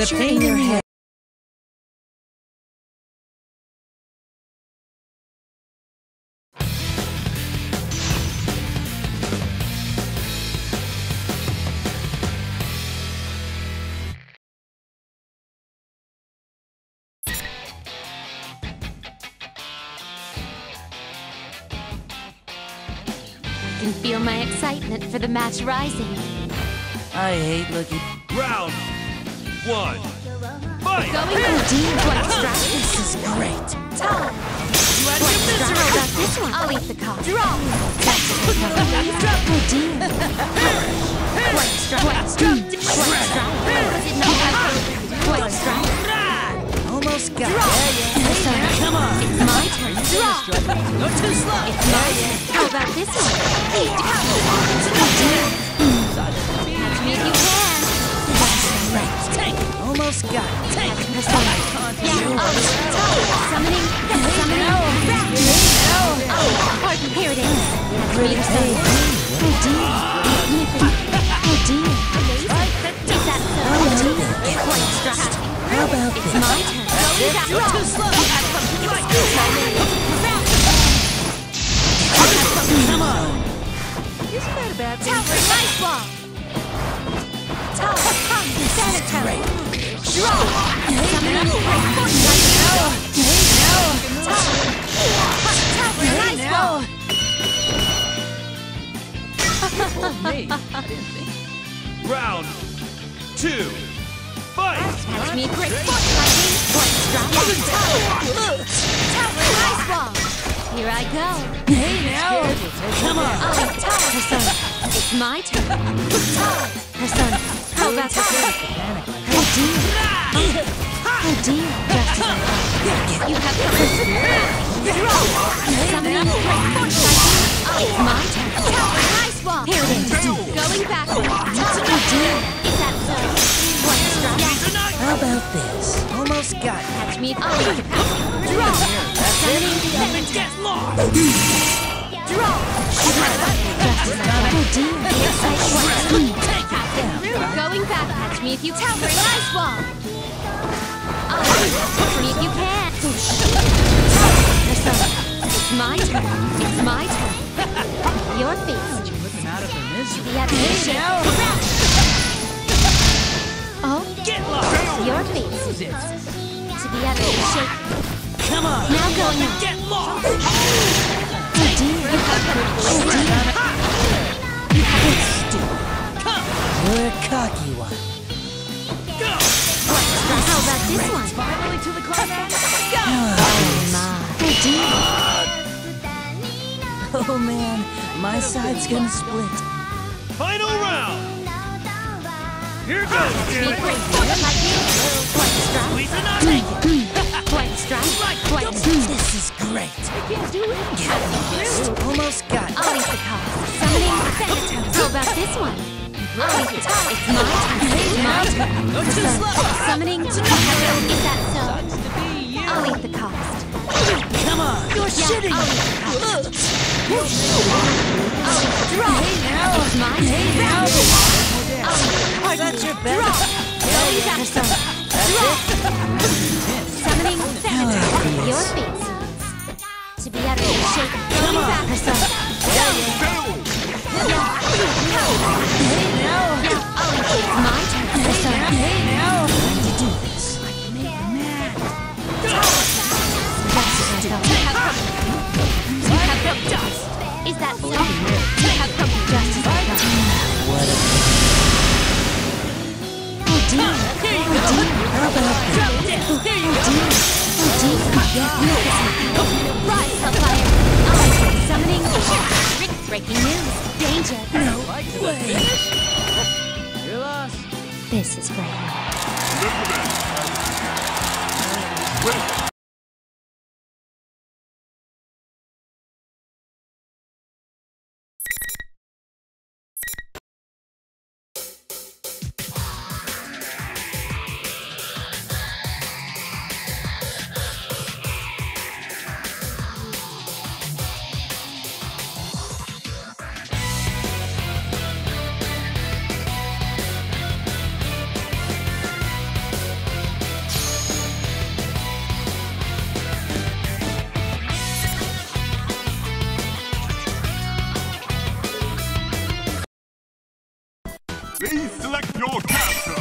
Please select your character. The pain in your head. I can feel my excitement for the match rising. I hate looking. Round one. Fight! Going for deep white strike. This is great. Time. White strike. How about this one? I'll eat the cost. Draw. Does it not have white strike? Almost got Draw. it. Persona. Come on. It's my turn. Draw. Go too slow. It's my turn. How about this one? Eat the cost. Dear. Catch me if you can. Take. Almost got it. It. Yeah. Oh, top. Oh. Summoning. Summoning. Oh, pardon. Here it is. If you. Oh dear. Oh dear. Is that so? Oh dear. Quite strike. How about It's my turn. You're too slow. Come on. Isn't that a bad thing? Towering ice ball. Tower. Sanitary. Draw. Summoning. Great force. Tower. Towering ice ball. Round two. Fight! Catch me great force lightning. Point strike. Tower. Towering ice ball. Here I go. Hey now. Come on. Oh, Tower. Persona. It's my turn. Tower. Persona. How about this? Oh dear. Oh dear. Just as I thought. You have come. Draw. Summoning great force lightning. It's my turn. Towering ice ball. Here it is. Going backwards. Oh dear. Is that so? Point strike. How about this? Almost got it. Catch me if you can. Draw. Summoning sanitary. Get lost! Going back. Catch me if you can. Ice wall. Catch me if you can. It's my turn. It's my turn. Your face. Looking out of her misery. The shape. Oh, Get lost! your face. Use it. To the other shape. Come on. Now going up. Get lost! Dear. You have dear. You have it. You're a cocky one. Go! How about this one? Finally to the climax. Oh my. Oh. Man, my side's gonna split. Final round! Here goes, Be kid! Great. White strike. Squeeze it on! White strike. White strike. This is great. Get lost. Almost got it. I'll the cost. Summoning sanitary. How about this one? I'll eat. It's my turn. It's my turn. Go too slow. Summoning. Is that so? I'll eat the cost. Come on. You're Yeah, shitting. I'll eat the cost. I'll eat the draw. It's my turn. now. I'll eat the cost. That's your best. Going back. Persona. Draw. Your face. To be out of shape. Going back. Persona. It's my turn. Hey now. To do this. I can make her mad. That's what I thought. You have come. You have come just. Is that so? You have come just as I thought. What a Oh dear. There you go. How about this? Oh dear. Oh dear. Magnificent. Rise, Hellfire. Oh, summoning. Breaking news. Danger. No way. This is great. Please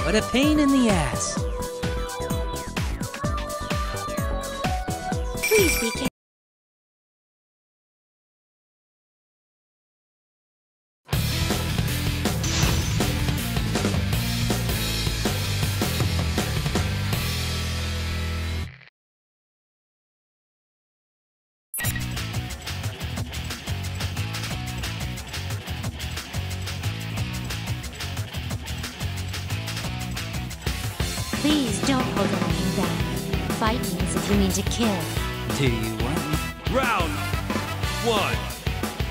What a pain in the ass. Please don't hold anything back. Fight me as if you mean to kill. Do you want me? Round one.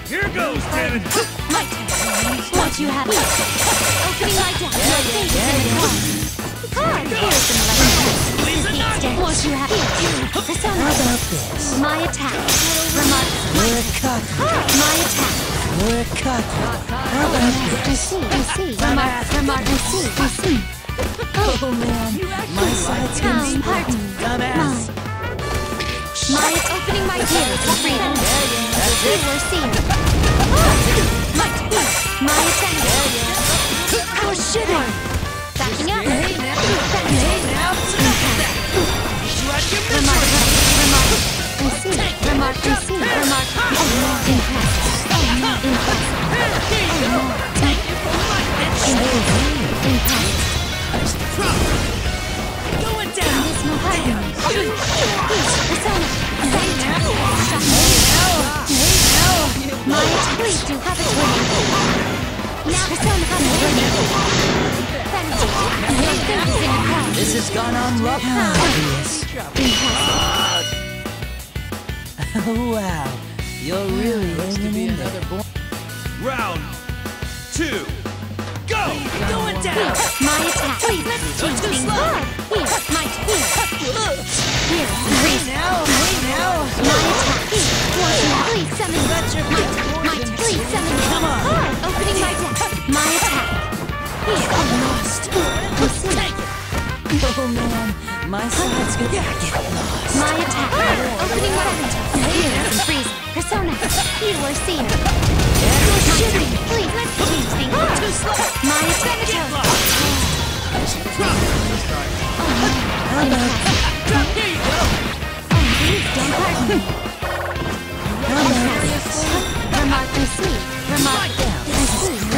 Here goes, damn! My turn. Once you have opening my deck, your fate is in the cards. Card. Here's the molecular. This is the extent. Once you have persona. How about this? My attack. Remark. You're a cock. My attack. You're a cock. How about I this? see. I see. Remark. Remark. I see. I see. Oh man, my side's gonna split. pardon. Dumbass. My opening my ears to freedom. You were seen. My my. How should I? Backing up. Has gone on rough. Obvious. Oh wow, you're really hanging in there. Round two. Go! Going down! My attack. Please, let's change things. Here, my here. Here, freeze. Now, hey now. My attack. Please summon. My, my, please summon. Come on. Opening my deck. My attack. Here, I'm lost. Oh man, my side's gonna get lost. My attack. Opening my Here, freeze. Persona. You were seen. Turn. Please, let's change things. My attack. About Here you go! Oh, please don't hurt me. this? Remark. Remark.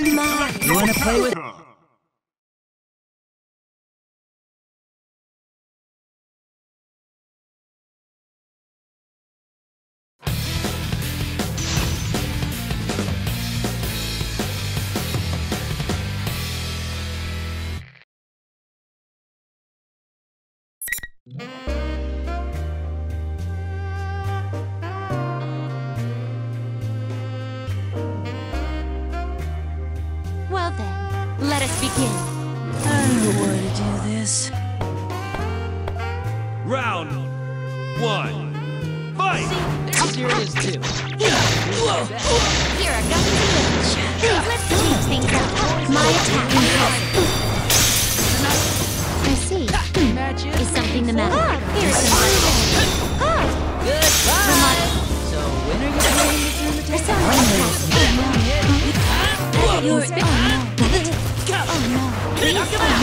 You wanna play with- things up. My attack. I see. Is something the matter? Ah, Here's some Card. Ah. Goodbye. So when are you planning to turn the tables? Persona attack. Oh no. You're oh no. Oh no. Oh no. Knock him out!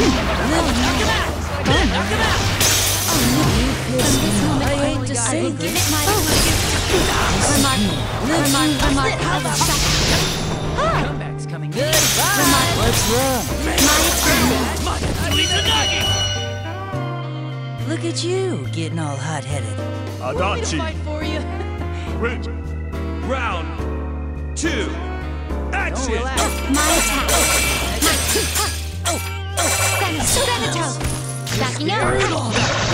From this moment I hate forward, to I say will give this. it my oh. Remark. Remark. Remark. How about Card. Comeback's coming. Goodbye. What's wrong? My attack. Izanagi! Look at you getting all hot-headed. Adachi. for you. Quit. Round two, action! My attack. My Zen- Zenitone. Backing up.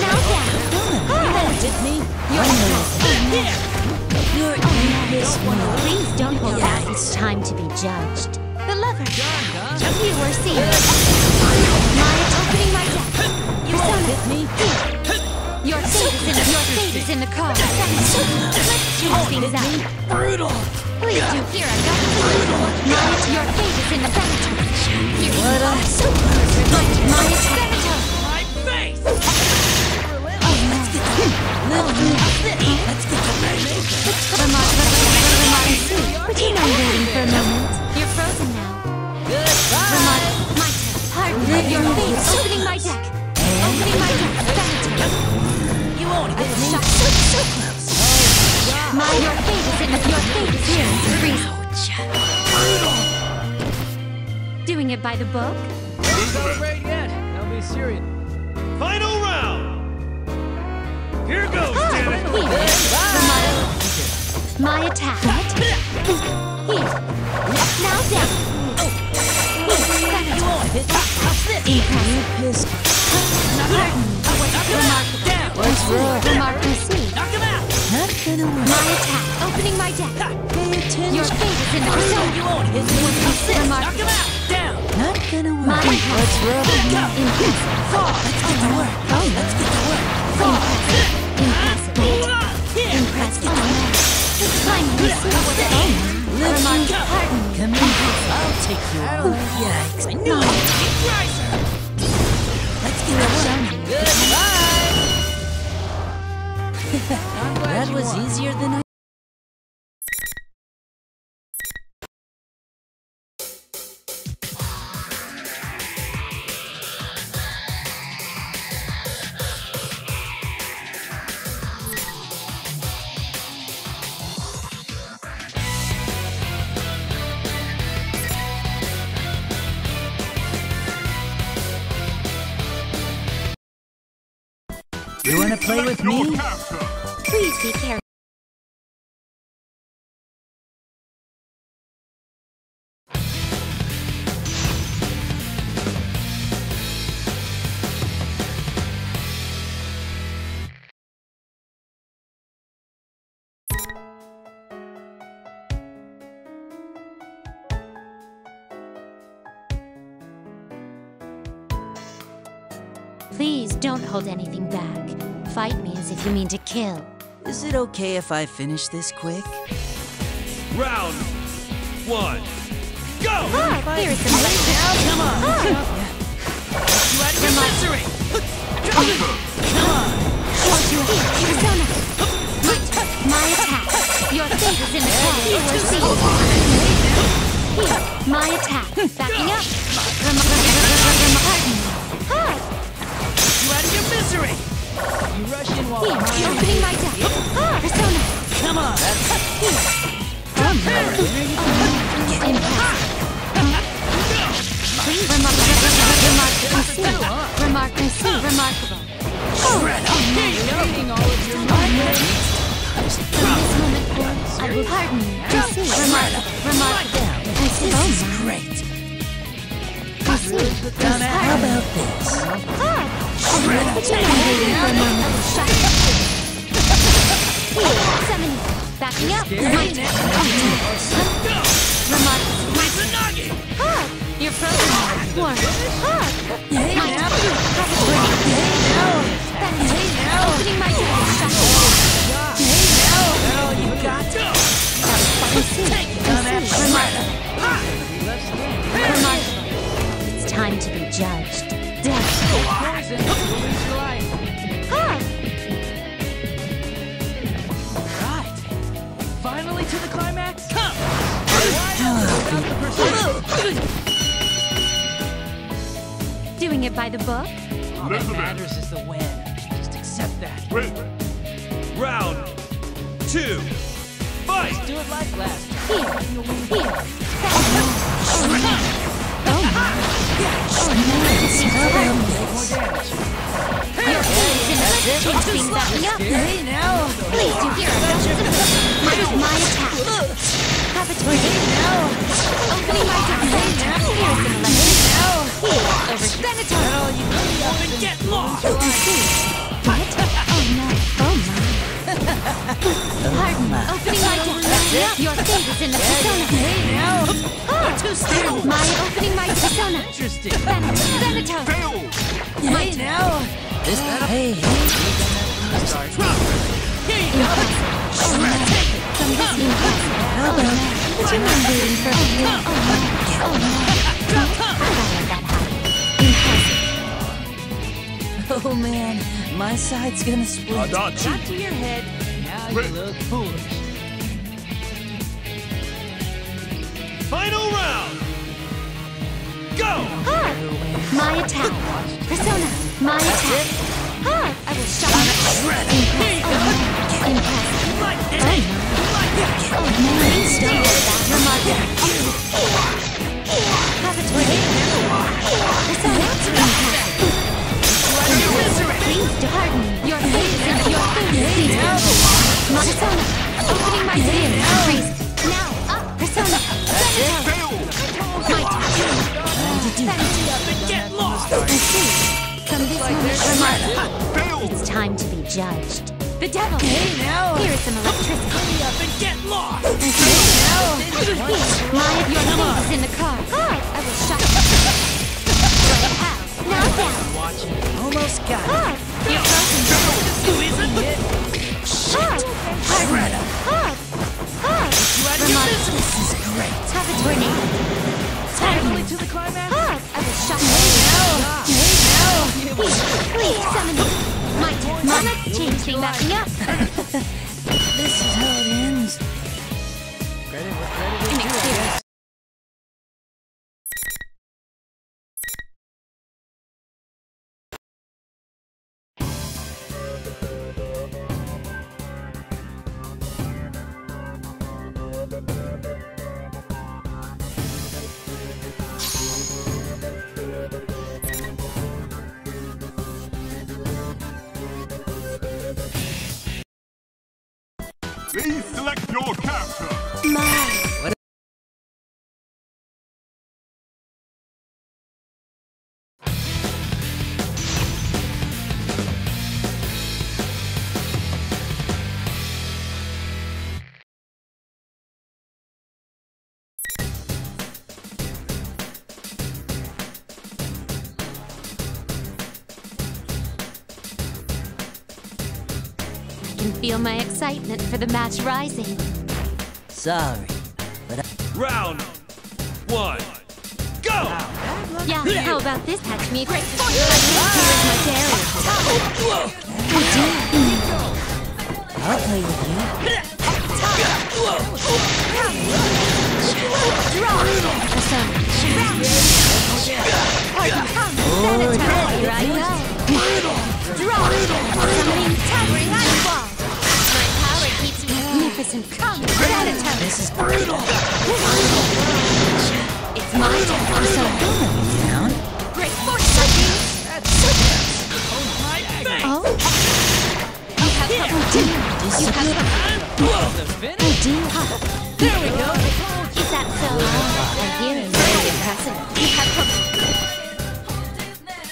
Now down. Hit me. Your attack. You're in this one. Please don't hold back. It's time to be judged. The lover. You were seen. My opening my deck. You won't hit me. Your fate is in the, your fate is in the cards. Let's change things up. Brutal. Please do hear us. My, your fate is in the cemetery. Here What a- My, my cemetery. My face! You mind waiting for a moment? You're frozen now. Goodbye. My turn. Pardon. Your fate. Opening my deck. Opening my deck. You won't hit me. My, your fate is in your fate is here. Freeze. Doing it by the book? Celebrate yet. Now be serious. Final round! Here goes, it! Remark. My attack. Here. Now down. You won't hit me. How's this? Impressive. Pissed. Remarkable. Remark received. Knock him out. Not gonna work. My attack. Opening my deck. Pay attention. Your fate is in the persona. You won't hit me. How's? Remark. Knock him out. Down. Not gonna work. My attack. What's wrong? Impressive. Let's to work. Oh, Let's get to work. Oh, Remark. Pardon me. Come in. I'll take you. Yikes. I knew it. Let's get to work. Goodbye. that was easier than I. You wanna play with me? character. Please be careful. Please don't hold anything back. Fight if you mean to kill. Is it okay if I finish this quick? Round one, go! Ah, here is some lecture. Come on. Remark. Persona. My, lost! I see. What? Oh no. Oh my. Pardon. Opening my door. Your fate is in the persona. Hey now! Ah, Too still! my opening my persona. Interesting. Venator. Venator. Fail! Hey now! This better. Hey, hey. Here you go! From this impossible. Oh no. Would you mind waiting for? Oh no. Oh no. How Oh man, my side's gonna split. Adachi. Got to your head. Now you look foolish. Final round. Go. Ah! My attack. Persona. My attack. Ah! I will shock you. Impressive. Impressive. Like Oh this! my. Like this! Oh man. Don't worry about it. Remarkable. Positively. Persona. Devil. Hey now! Here is some electricity. Hurry up and get lost! I see. Now! My your fate is in the car. Ah, I will shock you. Right, how? Now down. Almost got it. Ah, you're frozen. Squeezing it! Ah, pardon. Ah, ah. You out of your misery! This is great. Have a tornado. Me. to the climax! Ah, I will shock you. Hey now! Please, please summon me. My turn. Mama, change thing backing up. Feel my excitement for the match rising. Sorry, but I, Round one. Go. Yeah, how about this patch me? Great force! Here's my barrier. I'll play with you. Draw! Persona. Pardon, magnificent. Come, Venator! This is brutal. It's my turn, Persona. Down. Great force lightning! Oh? oh. You have come. You have come. Oh dear. There we go. Is that so? I hear it's very impressive. You have come.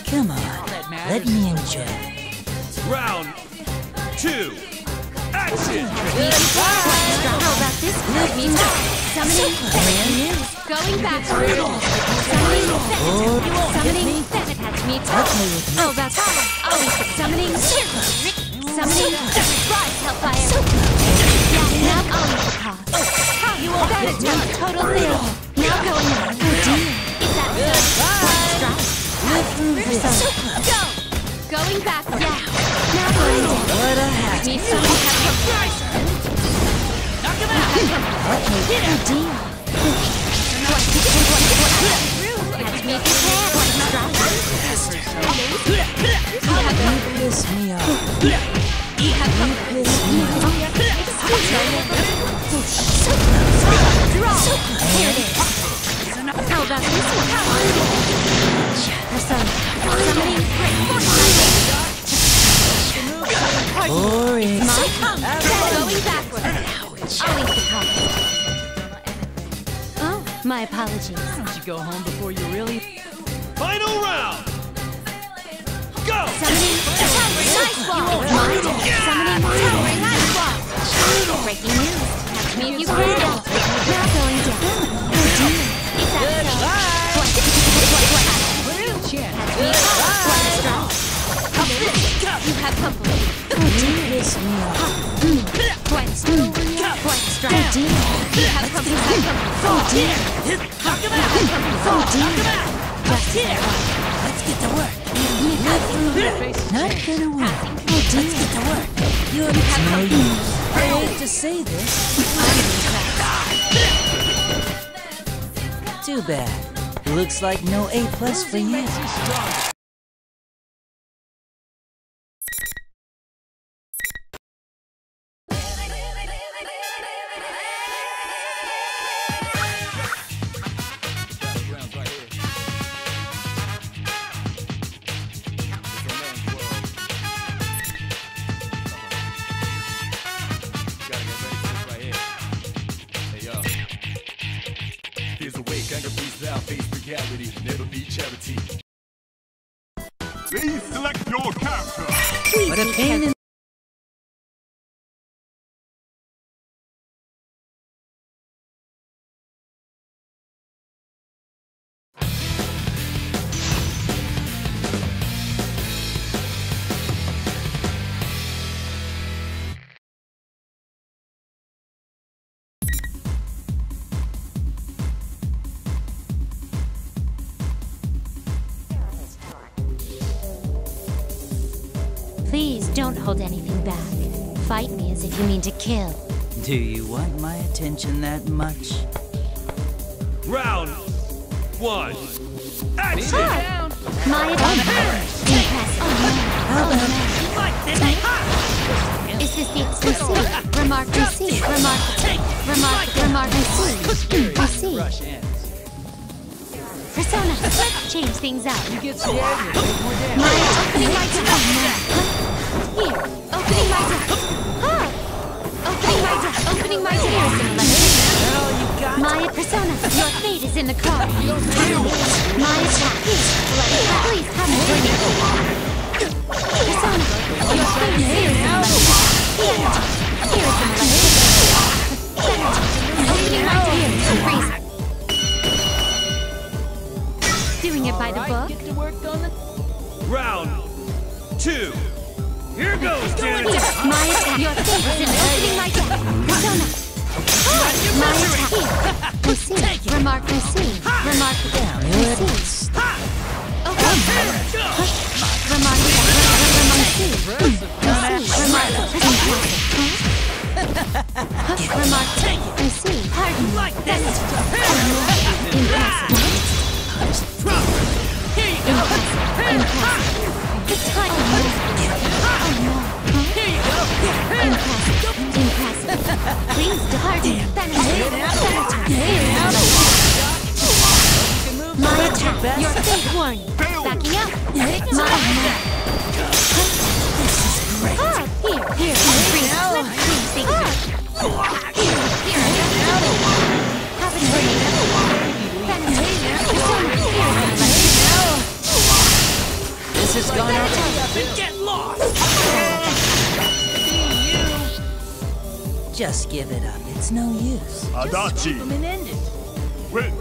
Come on. Let me enjoy. Round two. Action. How about this? Let me Summoning Venom. Going back. Summoning Venom. Catch me too. How about that? Oh, summoning Summoning Rise Hellfire. Now going for cause. How you will Total fail. Now going on. Is that? Strike. Go. Going back. Yeah. What a Oh dear. What to do? What to do? Catch me if you can. What? You piss me off. You. Piss me off. Draw. Here it is. How about this one? Persona. Summoning great force. Boring. My. Going. Oh, my apologies. Don't you go home before you really... Final round. go! Summoning Towering Ice Wall! My turn. Summoning Towering Ice Wall! Breaking news. Catch me if you can. Now going down. Oh dear. It's out? What? Catch me. You have company. Me off. One strike. One. Oh dear. You have company. Let's get to work! Not gonna work. Oh dear. Get to work. You're no use. I hate to say this. Too bad. Looks like no A plus for you. Out, face reality, never be charity. Don't hold anything back. Fight me as if you mean to kill. Do you want my attention that much? Round one. Action! My advantage. Impress. Oh no. Oh no. Like this! Is this the exclusive? Remark received. Remark. Remark. Remark received. Received. Persona. Let's change things up. You get scared, you take more damage. My opening Opening my deck. Ah. Opening my deck. Opening my election. Well, you got Maya Persona, your fate is in the cards. My attack. Please come with me. Persona, your fate is in the cards. Here is election. Opening my deck. Freeze. Doing it by the book. the... Round two. Here goes, Janet. Here, my attack. Your fate is opening my deck. Persona. Ah, my attack. Here. Receive. Remark receive. Remark receive. Okay. Remark remark receive. Receive. Remark Remark receive. Pardon. Like this! Impressive. Here you go! Impressive. The time. Oh Please. Benefit. My attack. Your fate. Backing up. My This is great. Ah, here, here. Freeze. Let's things up. Here, here. Have it ready. Benefit. Persona. Here. This has gone out. Then Just give it up. It's no use. Adachi And end it. win.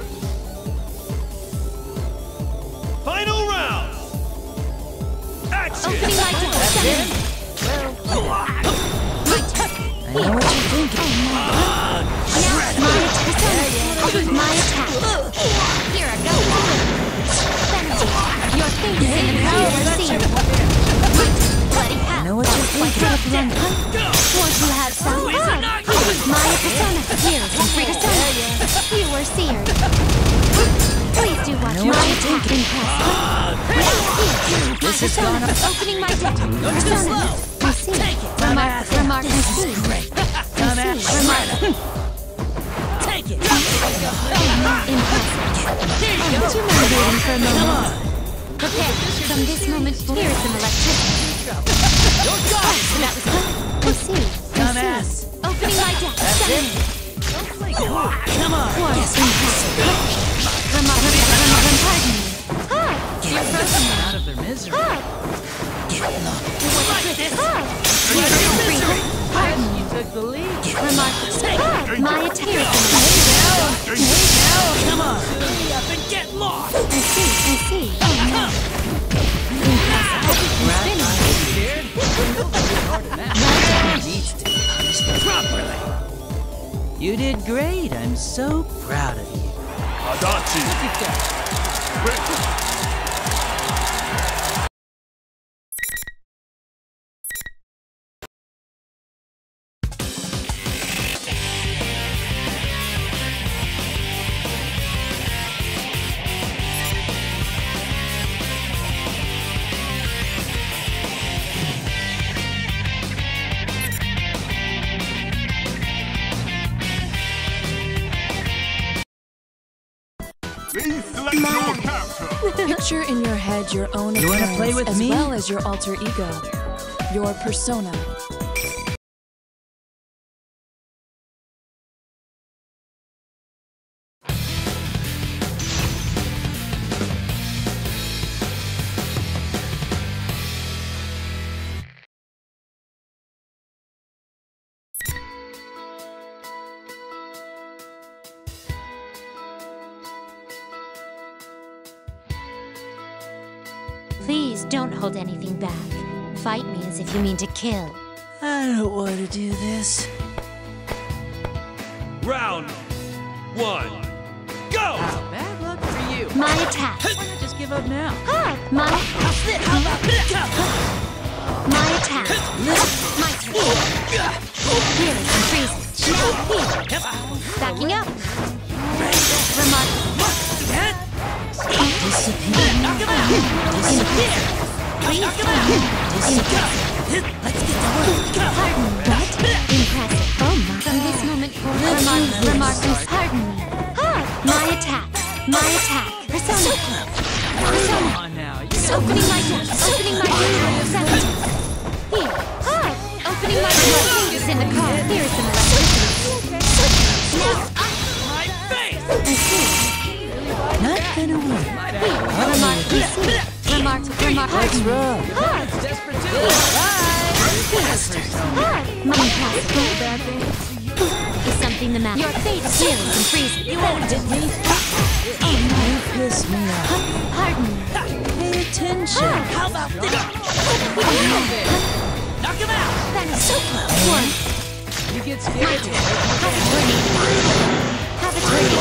Final round. Action! Opening my door. Seven. I know what you're thinking. Now, my attack. Persona. My attack. Here I go. Benefit. Your fate is in the power scene. Bloody I hell. know what you're thinking. drop dead? Won't you have some Who is it fun? not Maya Persona, here, Persona. You were oh, seared. Please do watch know my attack ah, in Here, This has Persona, gone opening my deck. Persona, receive. Remark, remark, receive. Receive, remark. Take it! Impressive. Would you mind for a moment? Prepare. From this moment here is some electricity. That was so proud in your own You appearance play with as me? well as your alter ego, your persona. Me as if you mean to kill. I don't want to do this. Round one. Go! Bad luck for you. My attack. Why not just give up now? Ah, my my attack. My speed. Here and freeze. Now here. Backing up. Remarkable. Disappear. Pardon me. What? Impressive. Oh my. From this moment forward. Remarkable. Remarkable. Pardon me. Ah, my attack. My attack. Persona. Persona. Come on now. Opening my door. Opening my door. Seven. Here. Hi. Opening my door. Fingers in the car. Here is some electricity. Now. My face. I see. not gonna work. Here. Remarkable. See. Remarkable. Remarkable. What's wrong? Hi. Desperate too. Hi. My. Is something the matter? Your fate and freezing. You me. You piss me off. Pardon me. Pay attention. How about this? Knock him out. That is so close. One. You get My scared. turn. Have a. Have a.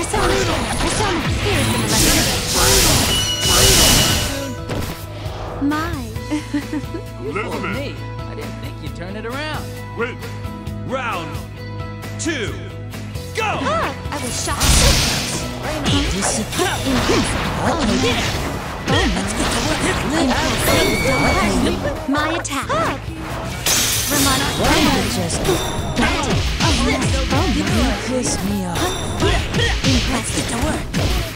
Persona. Persona. Here is some electricity. My. Elizabeth. Me. I didn't think you'd turn it around. Win. Round two. Go! Ah, I was shocked. Disappear. Impressive. Oh, yeah. Oh, let's get to work. My attack. Remarkable. Why not just Oh, you piss me off? Impressive. to work.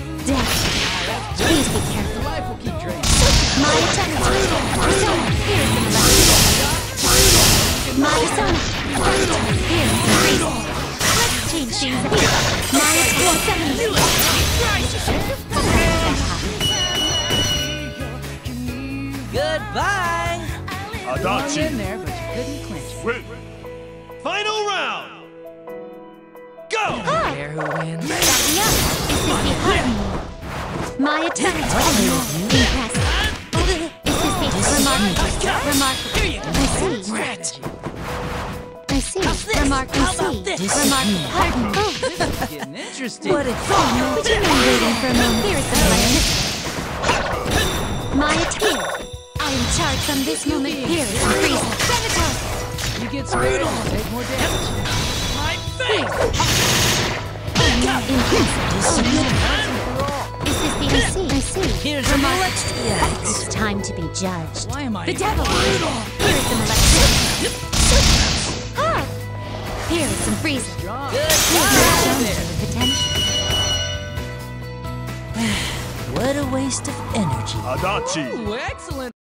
Hung in there, but you couldn't clinch it. Win. Final round. Go! Care who wins? Backing up. Is this the harmony? My attack. Impressive. Is this the remarkable? Remarkable. I see. I see. Remarkable. See. Remarkable. Pardon. Oh, It's getting interesting. would you mind waiting for a moment? Here is some electricity. My attack. I from this moment. Here is some freezing. Sabotage. You get scared, take more damage. My face. Impressive. Is this the I see? I see. Here's Remarkable. It's time to be judged. Why am I? The devil! Here is some electricity. Ah! Here is some freezing. Good job have shown there. your potential. What a waste of energy. Adachi. Ooh, excellent.